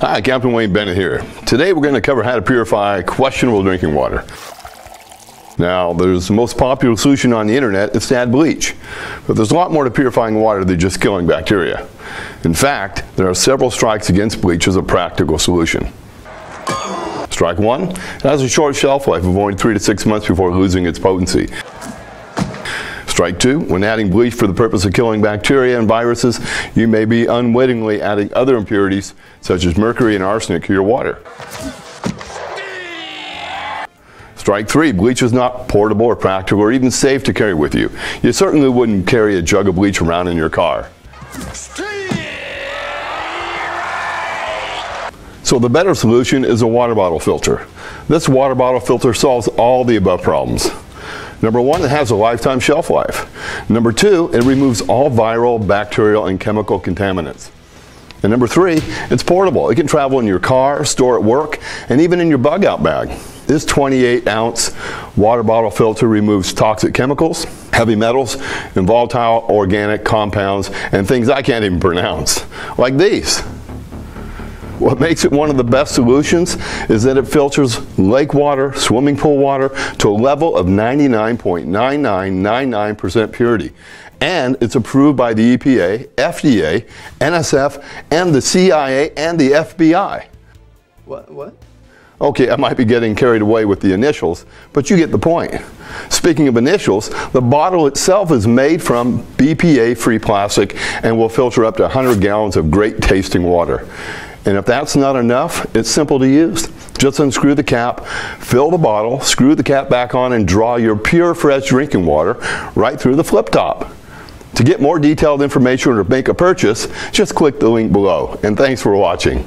Hi, Captain Wayne Bennett here. Today we're going to cover how to purify questionable drinking water. Now, there's the most popular solution on the internet is to add bleach. But there's a lot more to purifying water than just killing bacteria. In fact, there are several strikes against bleach as a practical solution. Strike one, it has a short shelf life of only three to six months before losing its potency. Strike two, when adding bleach for the purpose of killing bacteria and viruses, you may be unwittingly adding other impurities such as mercury and arsenic to your water. Strike three, bleach is not portable or practical or even safe to carry with you. You certainly wouldn't carry a jug of bleach around in your car. So the better solution is a water bottle filter. This water bottle filter solves all the above problems. Number one, it has a lifetime shelf life. Number two, it removes all viral, bacterial, and chemical contaminants. And number three, it's portable. It can travel in your car, store at work, and even in your bug out bag. This 28 ounce water bottle filter removes toxic chemicals, heavy metals, and volatile organic compounds, and things I can't even pronounce, like these. What makes it one of the best solutions is that it filters lake water, swimming pool water to a level of 99.9999% purity. And it's approved by the EPA, FDA, NSF, and the CIA and the FBI. What? What? Okay, I might be getting carried away with the initials, but you get the point. Speaking of initials, the bottle itself is made from BPA-free plastic and will filter up to 100 gallons of great tasting water. And if that's not enough, it's simple to use. Just unscrew the cap, fill the bottle, screw the cap back on, and draw your pure, fresh drinking water right through the flip top. To get more detailed information or to make a purchase, just click the link below. And thanks for watching.